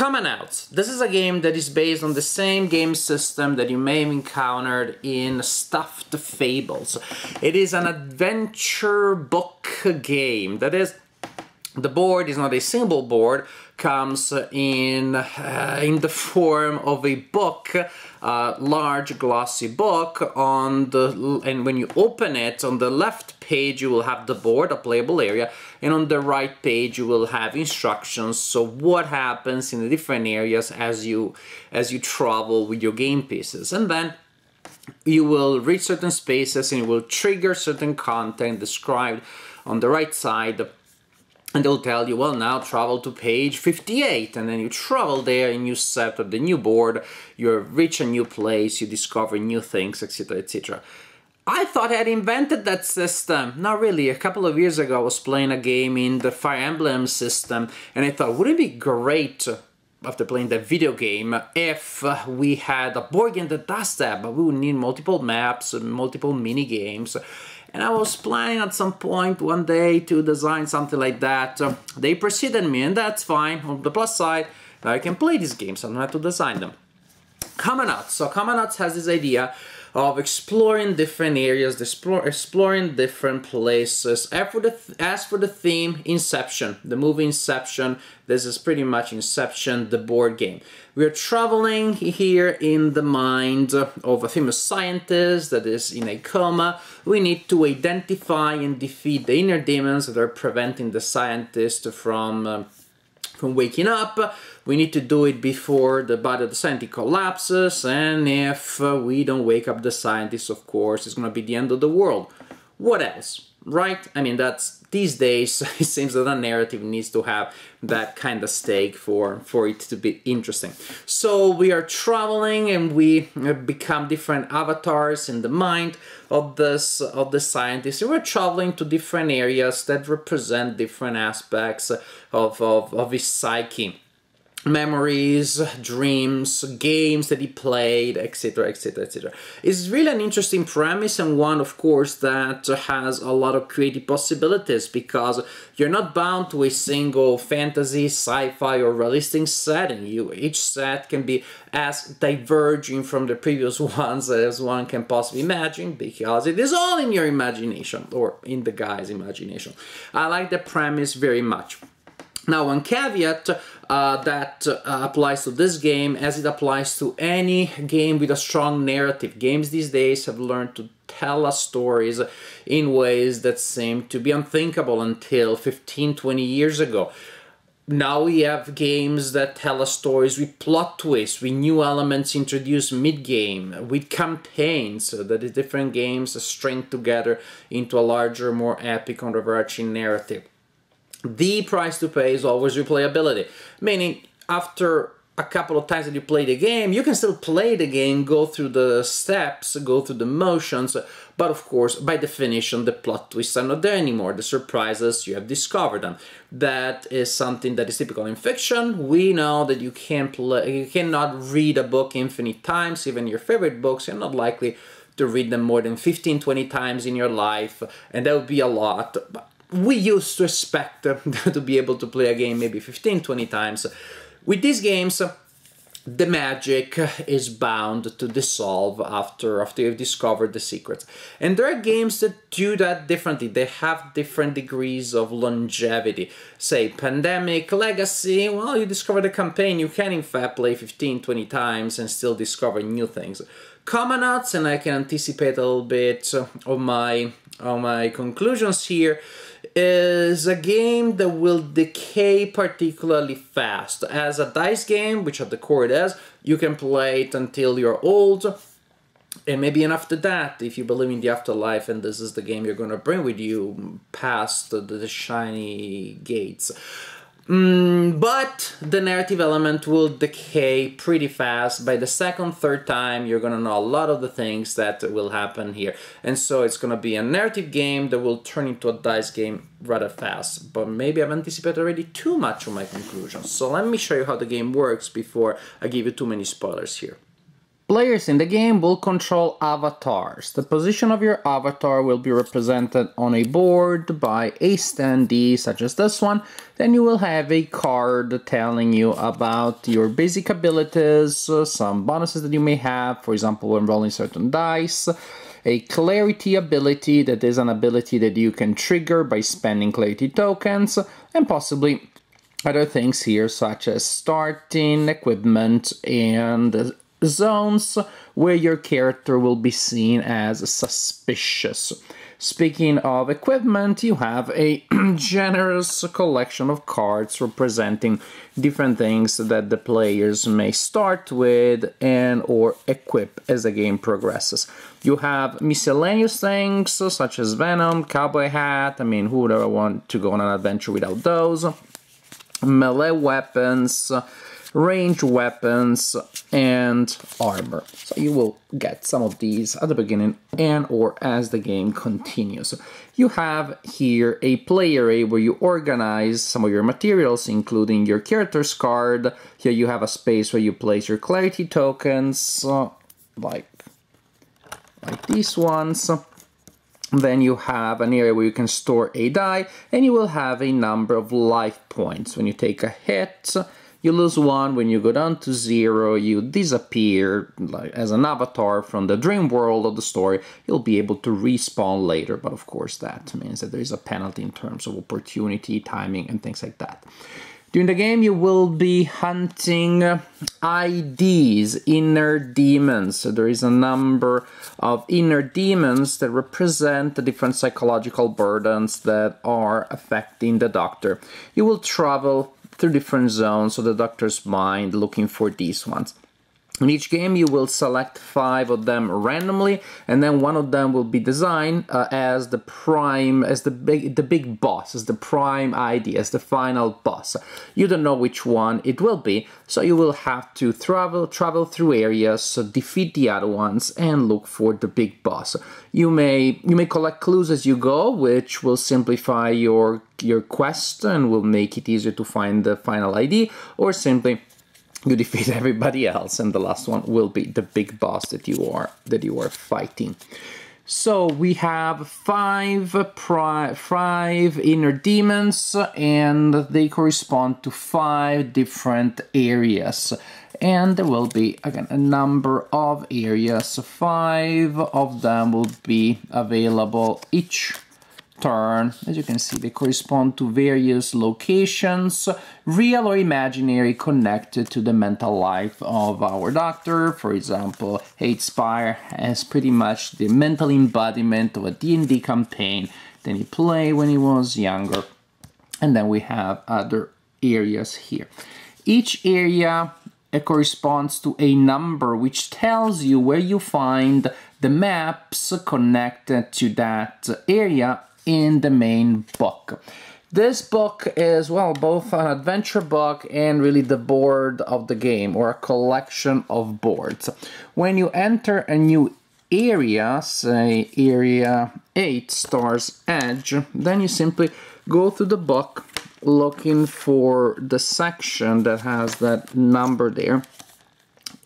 Comanauts. This is a game that is based on the same game system that you may have encountered in Stuffed Fables. It is an adventure book game. That is, the board is not a single board, comes in uh, in the form of a book, uh, large glossy book. On the and when you open it, on the left page you will have the board, a playable area, and on the right page you will have instructions. So what happens in the different areas as you as you travel with your game pieces, and then you will reach certain spaces and it will trigger certain content described on the right side and they'll tell you, well, now travel to page 58, and then you travel there and you set up the new board, you reach a new place, you discover new things, etc., etc. I thought I had invented that system. Not really. A couple of years ago, I was playing a game in the Fire Emblem system, and I thought, wouldn't it be great after playing that video game if we had a board game that does that, but we would need multiple maps and multiple mini games. And I was planning at some point one day to design something like that. Uh, they preceded me, and that's fine. On the plus side, I can play these games, I don't have to design them. Comanauts. So Comanauts has this idea of exploring different areas, explore, exploring different places. As for, the, as for the theme, Inception, the movie Inception, this is pretty much Inception, the board game. We are traveling here in the mind of a famous scientist that is in a coma. We need to identify and defeat the inner demons that are preventing the scientist from uh, from waking up. We need to do it before the body of the scientist collapses, and if uh, we don't wake up the scientist, of course, it's gonna be the end of the world. What else? Right? I mean, that's these days it seems that a narrative needs to have that kind of stake for for it to be interesting. So we are traveling and we become different avatars in the mind of this of the scientist. We're traveling to different areas that represent different aspects of, of, of his psyche memories, dreams, games that he played, etc., etc., etc. It's really an interesting premise and one, of course, that has a lot of creative possibilities because you're not bound to a single fantasy, sci-fi, or realistic setting. You each set can be as diverging from the previous ones as one can possibly imagine because it is all in your imagination or in the guy's imagination. I like the premise very much. Now, one caveat uh, that uh, applies to this game as it applies to any game with a strong narrative. Games these days have learned to tell us stories in ways that seem to be unthinkable until 15, 20 years ago. Now we have games that tell us stories with plot twists, with new elements introduced mid-game, with campaigns that the different games string together into a larger, more epic, overarching narrative. The price to pay is always replayability, meaning after a couple of times that you play the game, you can still play the game, go through the steps, go through the motions, but of course, by definition, the plot twists are not there anymore. The surprises, you have discovered them. That is something that is typical in fiction. We know that you can play, you cannot read a book infinite times, even your favorite books, you're not likely to read them more than 15, 20 times in your life, and that would be a lot. But we used to expect to be able to play a game maybe 15, 20 times. With these games, the magic is bound to dissolve after after you've discovered the secrets. And there are games that do that differently. They have different degrees of longevity. Say Pandemic, Legacy, well you discover the campaign, you can in fact play 15, 20 times and still discover new things. Comanauts, and I can anticipate a little bit of my of my conclusions here is a game that will decay particularly fast. As a dice game, which at the core it is, you can play it until you're old, and maybe enough after that, if you believe in the afterlife and this is the game you're going to bring with you past the, the shiny gates. Mm, but the narrative element will decay pretty fast. By the second, third time, you're gonna know a lot of the things that will happen here. And so it's gonna be a narrative game that will turn into a dice game rather fast. But maybe I've anticipated already too much of my conclusions. So let me show you how the game works before I give you too many spoilers here. Players in the game will control avatars. The position of your avatar will be represented on a board by a standee, such as this one. Then you will have a card telling you about your basic abilities, uh, some bonuses that you may have, for example, when rolling certain dice. A clarity ability, that is an ability that you can trigger by spending clarity tokens, and possibly other things here such as starting equipment and zones where your character will be seen as suspicious. Speaking of equipment, you have a generous collection of cards representing different things that the players may start with and or equip as the game progresses. You have miscellaneous things such as Venom, Cowboy Hat, I mean who would ever want to go on an adventure without those? Melee weapons, range weapons, and armor. So you will get some of these at the beginning and or as the game continues. You have here a play area where you organize some of your materials, including your character's card. Here you have a space where you place your clarity tokens, uh, like, like these ones. Then you have an area where you can store a die, and you will have a number of life points. When you take a hit, you lose one when you go down to zero, you disappear like, as an avatar from the dream world of the story. You'll be able to respawn later, but of course that means that there is a penalty in terms of opportunity, timing, and things like that. During the game, you will be hunting IDs, inner demons. So there is a number of inner demons that represent the different psychological burdens that are affecting the doctor. You will travel through different zones of the doctor's mind looking for these ones. In each game, you will select five of them randomly, and then one of them will be designed uh, as the prime, as the big, the big boss, as the prime ID, as the final boss. You don't know which one it will be, so you will have to travel, travel through areas, so defeat the other ones, and look for the big boss. You may, you may collect clues as you go, which will simplify your your quest and will make it easier to find the final ID, or simply you defeat everybody else and the last one will be the big boss that you are that you are fighting. So we have five five inner demons and they correspond to five different areas. And there will be again a number of areas. Five of them will be available each turn. As you can see, they correspond to various locations, real or imaginary, connected to the mental life of our doctor. For example, Hadespire has pretty much the mental embodiment of a D&D campaign that he played when he was younger. And then we have other areas here. Each area it corresponds to a number which tells you where you find the maps connected to that area in the main book. This book is, well, both an adventure book and really the board of the game or a collection of boards. When you enter a new area, say area 8 Stars Edge, then you simply go through the book looking for the section that has that number there,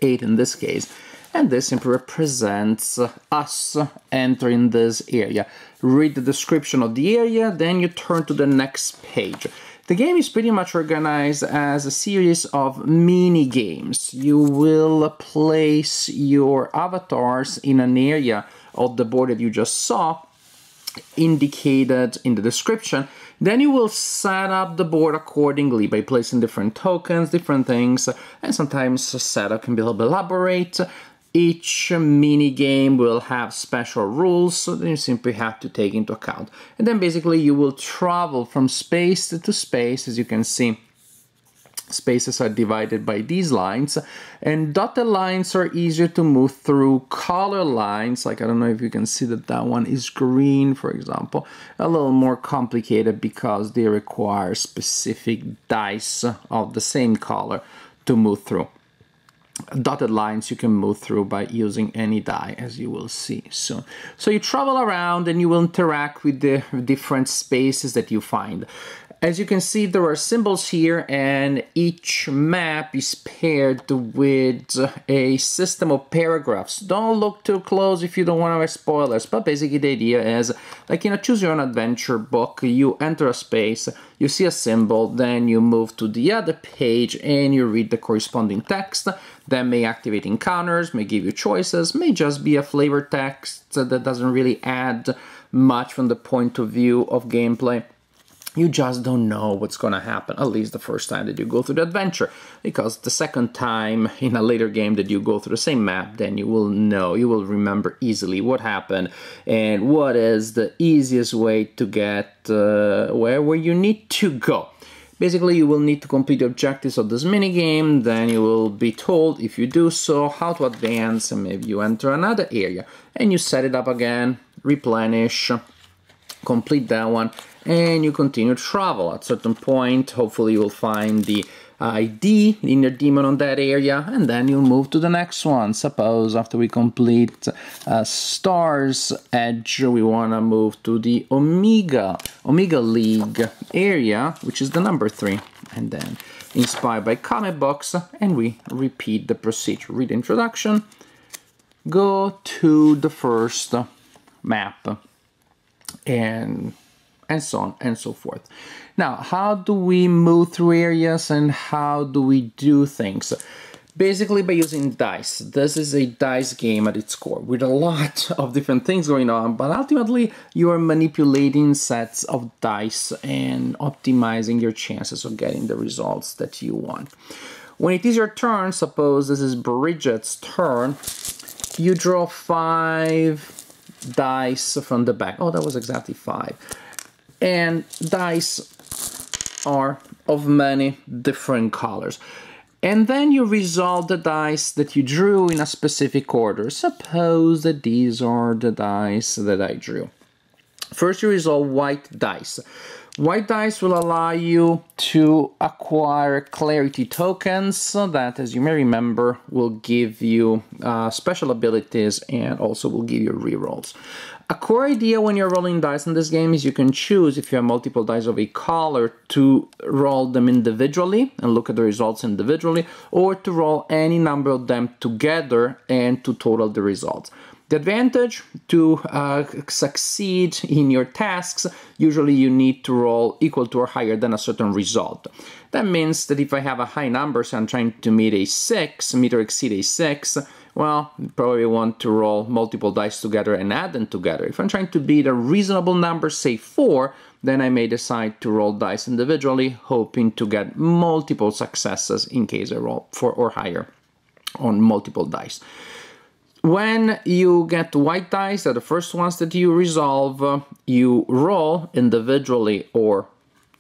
8 in this case, and this simply represents us entering this area. Read the description of the area, then you turn to the next page. The game is pretty much organized as a series of mini games. You will place your avatars in an area of the board that you just saw indicated in the description. Then you will set up the board accordingly by placing different tokens, different things, and sometimes setup can be a little bit elaborate. Each mini game will have special rules, so you simply have to take into account. And then basically you will travel from space to space, as you can see. Spaces are divided by these lines, and dotted lines are easier to move through. Color lines, like I don't know if you can see that that one is green, for example, a little more complicated because they require specific dice of the same color to move through dotted lines you can move through by using any die as you will see soon. So you travel around and you will interact with the different spaces that you find. As you can see, there are symbols here, and each map is paired with a system of paragraphs. Don't look too close if you don't want to have spoilers, but basically the idea is, like in a choose your own adventure book, you enter a space, you see a symbol, then you move to the other page and you read the corresponding text. That may activate encounters, may give you choices, may just be a flavor text that doesn't really add much from the point of view of gameplay you just don't know what's going to happen, at least the first time that you go through the adventure. Because the second time in a later game that you go through the same map, then you will know, you will remember easily what happened and what is the easiest way to get uh, where, where you need to go. Basically, you will need to complete the objectives of this minigame, then you will be told, if you do so, how to advance, and maybe you enter another area, and you set it up again, replenish, complete that one, and you continue to travel. At certain point, hopefully you'll find the ID, inner demon on that area, and then you'll move to the next one. Suppose after we complete uh, Stars Edge, we want to move to the Omega, Omega League area, which is the number three, and then inspired by comic books, and we repeat the procedure. Read introduction, go to the first map, and and so on and so forth. Now, how do we move through areas and how do we do things? Basically by using dice. This is a dice game at its core with a lot of different things going on, but ultimately you are manipulating sets of dice and optimizing your chances of getting the results that you want. When it is your turn, suppose this is Bridget's turn, you draw five dice from the back. Oh, that was exactly five and dice are of many different colors. And then you resolve the dice that you drew in a specific order. Suppose that these are the dice that I drew. First you resolve white dice. White dice will allow you to acquire clarity tokens that, as you may remember, will give you uh, special abilities and also will give you rerolls. A core idea when you're rolling dice in this game is you can choose, if you have multiple dice of a color, to roll them individually and look at the results individually, or to roll any number of them together and to total the results. The advantage to uh, succeed in your tasks, usually you need to roll equal to or higher than a certain result. That means that if I have a high number, so I'm trying to meet a 6, meet or exceed a 6, well, probably want to roll multiple dice together and add them together. If I'm trying to beat a reasonable number, say 4, then I may decide to roll dice individually, hoping to get multiple successes in case I roll 4 or higher on multiple dice. When you get white dice, they're the first ones that you resolve, uh, you roll individually or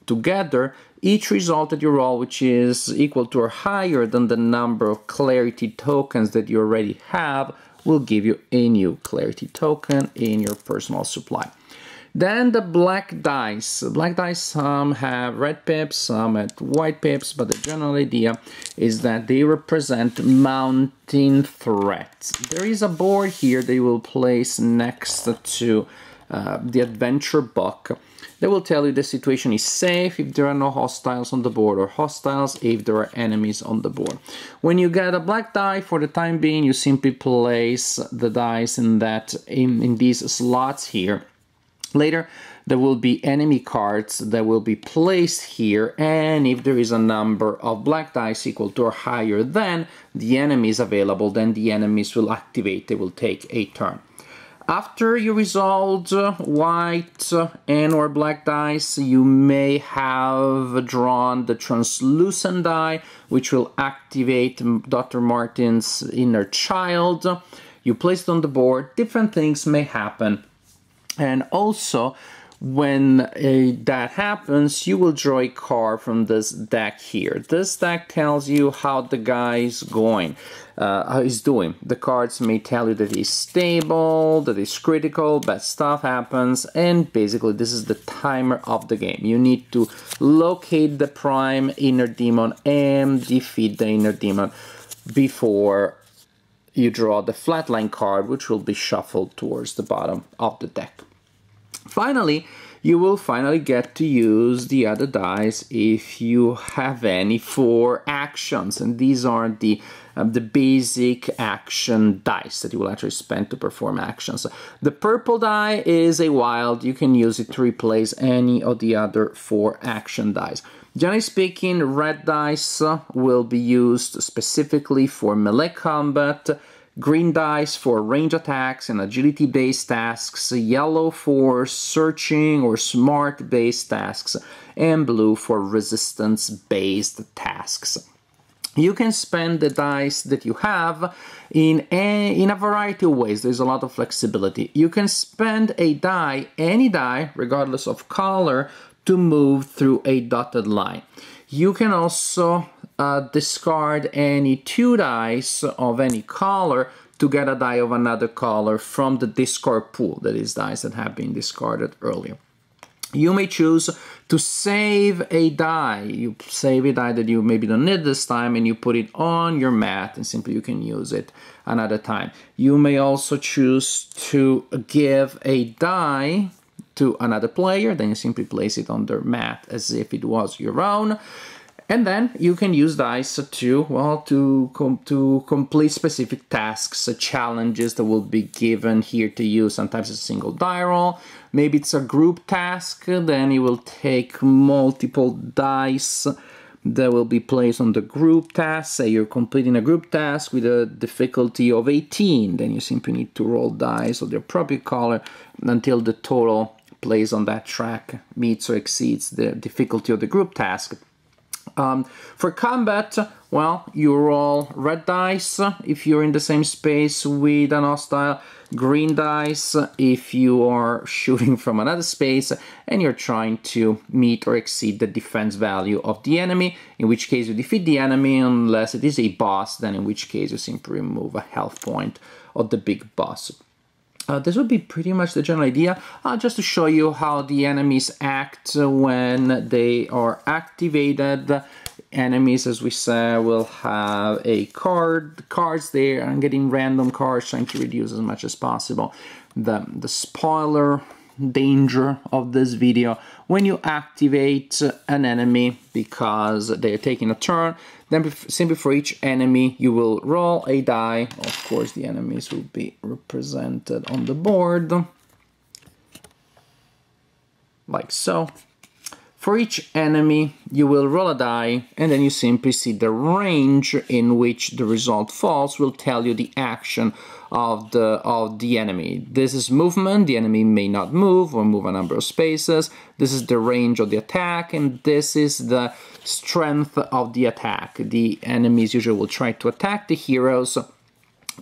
together each result that you roll, which is equal to or higher than the number of clarity tokens that you already have, will give you a new clarity token in your personal supply. Then the black dice. Black dice, some have red pips, some have white pips, but the general idea is that they represent mounting threats. There is a board here they will place next to uh, the adventure book They will tell you the situation is safe if there are no hostiles on the board or hostiles if there are enemies on the board. When you get a black die, for the time being, you simply place the dice in that in, in these slots here Later, there will be enemy cards that will be placed here, and if there is a number of black dice equal to or higher than the enemies available, then the enemies will activate, they will take a turn. After you resolved uh, white uh, and or black dice, you may have drawn the translucent die, which will activate Dr. Martin's inner child. You place it on the board, different things may happen and also, when uh, that happens, you will draw a card from this deck here. This deck tells you how the guy is going, uh, how he's doing. The cards may tell you that he's stable, that he's critical, bad stuff happens, and basically this is the timer of the game. You need to locate the prime inner demon and defeat the inner demon before you draw the flatline card, which will be shuffled towards the bottom of the deck. Finally, you will finally get to use the other dice if you have any for actions. And these are the um, the basic action dice that you will actually spend to perform actions. The purple die is a wild. You can use it to replace any of the other four action dice. Generally speaking, red dice will be used specifically for melee combat, green dice for range attacks and agility based tasks, yellow for searching or smart based tasks, and blue for resistance based tasks. You can spend the dice that you have in a, in a variety of ways. There's a lot of flexibility. You can spend a die, any die, regardless of color, to move through a dotted line. You can also uh, discard any two dice of any color to get a die of another color from the discard pool, that is dice that have been discarded earlier. You may choose to save a die. You save a die that you maybe don't need this time and you put it on your mat and simply you can use it another time. You may also choose to give a die to another player, then you simply place it on their mat as if it was your own. And then you can use dice to, well, to, com to complete specific tasks, challenges that will be given here to you. Sometimes it's a single die roll, maybe it's a group task, then you will take multiple dice that will be placed on the group task. Say you're completing a group task with a difficulty of 18, then you simply need to roll dice of the appropriate color until the total plays on that track meets or exceeds the difficulty of the group task. Um, for combat, well, you roll red dice if you're in the same space with an hostile, green dice if you are shooting from another space and you're trying to meet or exceed the defense value of the enemy, in which case you defeat the enemy unless it is a boss, then in which case you simply remove a health point of the big boss. Uh, this would be pretty much the general idea, uh, just to show you how the enemies act when they are activated. Enemies, as we said, will have a card, cards there. I'm getting random cards, trying to reduce as much as possible the, the spoiler danger of this video when you activate an enemy because they're taking a turn. Then simply for each enemy you will roll a die. Of course the enemies will be represented on the board. Like so for each enemy, you will roll a die and then you simply see the range in which the result falls will tell you the action of the, of the enemy. This is movement, the enemy may not move or move a number of spaces. This is the range of the attack and this is the strength of the attack. The enemies usually will try to attack the heroes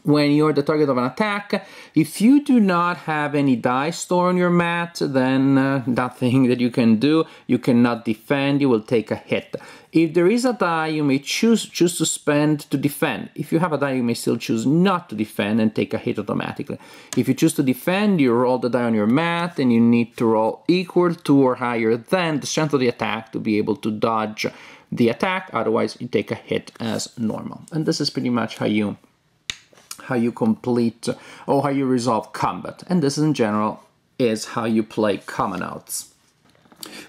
when you're the target of an attack. If you do not have any die store on your mat, then uh, nothing that you can do. You cannot defend, you will take a hit. If there is a die, you may choose, choose to spend to defend. If you have a die, you may still choose not to defend and take a hit automatically. If you choose to defend, you roll the die on your mat and you need to roll equal to or higher than the strength of the attack to be able to dodge the attack. Otherwise, you take a hit as normal. And this is pretty much how you how you complete or how you resolve combat. And this in general is how you play Comanauts.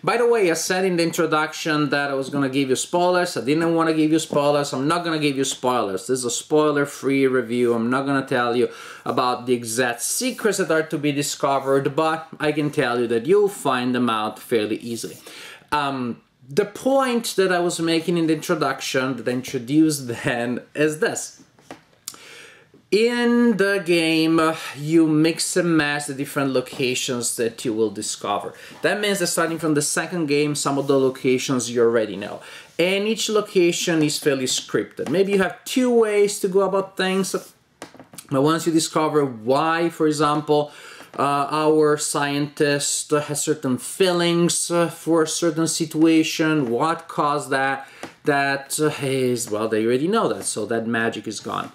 By the way, I said in the introduction that I was going to give you spoilers. I didn't want to give you spoilers. I'm not going to give you spoilers. This is a spoiler-free review. I'm not going to tell you about the exact secrets that are to be discovered, but I can tell you that you'll find them out fairly easily. Um, the point that I was making in the introduction, that I introduced then, is this. In the game, you mix and match the different locations that you will discover. That means that starting from the second game, some of the locations you already know. And each location is fairly scripted. Maybe you have two ways to go about things, but once you discover why, for example, uh, our scientist has certain feelings uh, for a certain situation, what caused that, that uh, is, well, they already know that, so that magic is gone.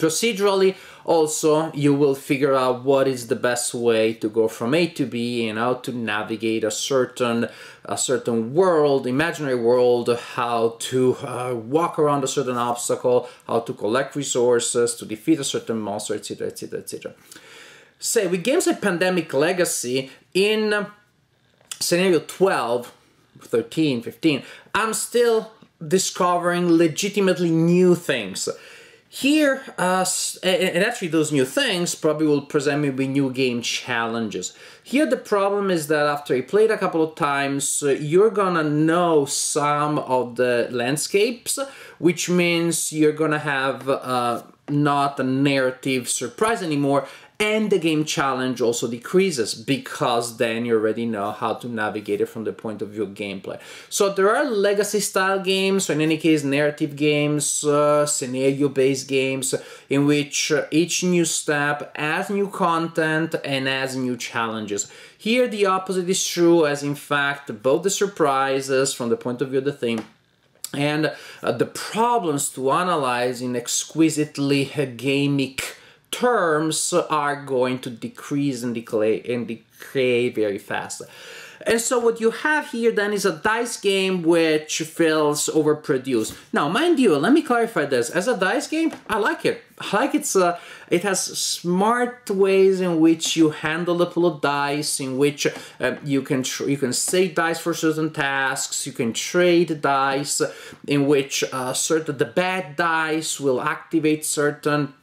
Procedurally, also, you will figure out what is the best way to go from A to B and how to navigate a certain a certain world, imaginary world, how to uh, walk around a certain obstacle, how to collect resources, to defeat a certain monster, etc., etc., etc. Say, with games like Pandemic Legacy, in scenario 12, 13, 15, I'm still discovering legitimately new things. Here, uh, and actually those new things probably will present me with new game challenges. Here the problem is that after you played a couple of times, uh, you're gonna know some of the landscapes, which means you're gonna have uh, not a narrative surprise anymore, and the game challenge also decreases because then you already know how to navigate it from the point of view of gameplay. So there are legacy style games, or in any case narrative games, uh, scenario based games, in which uh, each new step adds new content and adds new challenges. Here the opposite is true as in fact both the surprises from the point of view of the theme and uh, the problems to analyze in exquisitely gamic terms are going to decrease and decay and decay very fast. And so what you have here then is a dice game which feels overproduced. Now, mind you, let me clarify this. As a dice game, I like it. I like it's uh, it has smart ways in which you handle the pool of dice, in which uh, you can you can save dice for certain tasks, you can trade dice, in which uh, certain the bad dice will activate certain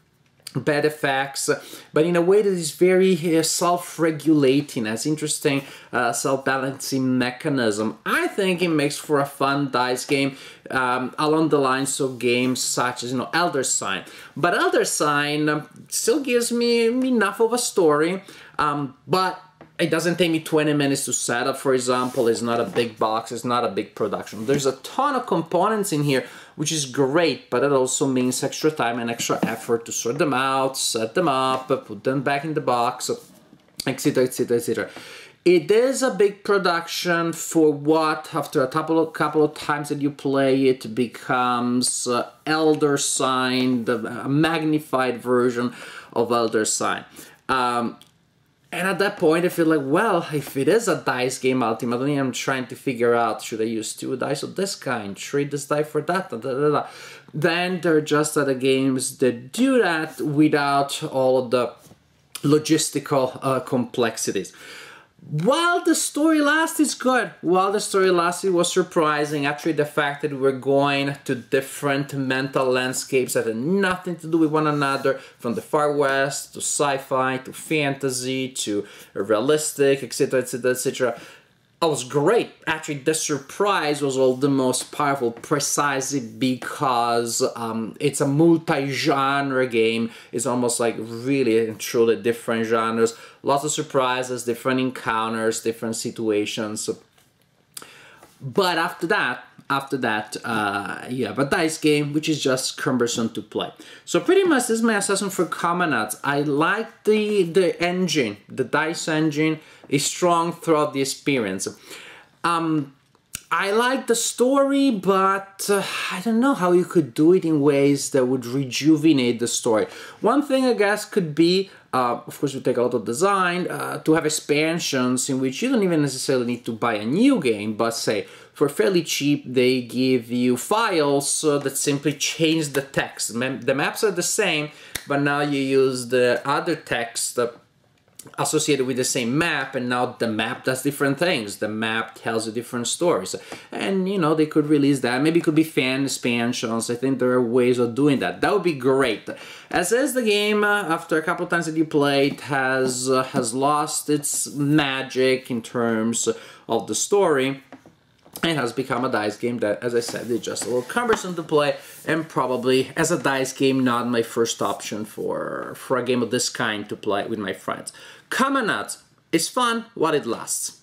bad effects, but in a way that is very uh, self-regulating, has interesting uh, self-balancing mechanism. I think it makes for a fun dice game um, along the lines of games such as you know Elder Sign. But Elder Sign um, still gives me enough of a story, um, but it doesn't take me 20 minutes to set up, for example. It's not a big box, it's not a big production. There's a ton of components in here, which is great, but it also means extra time and extra effort to sort them out, set them up, put them back in the box, etc, etc, etc. It is a big production for what, after a couple of, couple of times that you play it, becomes uh, Elder Sign, the magnified version of Elder Sign. Um, and at that point, I feel like, well, if it is a dice game, ultimately, I'm trying to figure out should I use two dice of this kind, trade this die for that, da, da, da, then there are just other games that do that without all of the logistical uh, complexities. While the story last is good, while the story last it was surprising, actually the fact that we're going to different mental landscapes that had nothing to do with one another, from the far west to sci-fi to fantasy to realistic, etc, etc, etc. It was great. Actually, the surprise was all the most powerful precisely because um, it's a multi-genre game. It's almost like really and truly different genres. Lots of surprises, different encounters, different situations. But after that, after that, uh, you have a dice game, which is just cumbersome to play. So pretty much this is my assessment for Comanauts. I like the, the engine, the dice engine is strong throughout the experience. Um, I like the story, but uh, I don't know how you could do it in ways that would rejuvenate the story. One thing I guess could be, uh, of course, we take a lot of design, uh, to have expansions in which you don't even necessarily need to buy a new game, but say, for fairly cheap, they give you files that simply change the text. The maps are the same, but now you use the other text associated with the same map and now the map does different things. The map tells you different stories. And you know they could release that. Maybe it could be fan expansions. I think there are ways of doing that. That would be great. As is the game uh, after a couple times that you played has uh, has lost its magic in terms of the story it has become a dice game that, as I said, is just a little cumbersome to play and probably, as a dice game, not my first option for, for a game of this kind to play with my friends. Comanauts is fun while it lasts.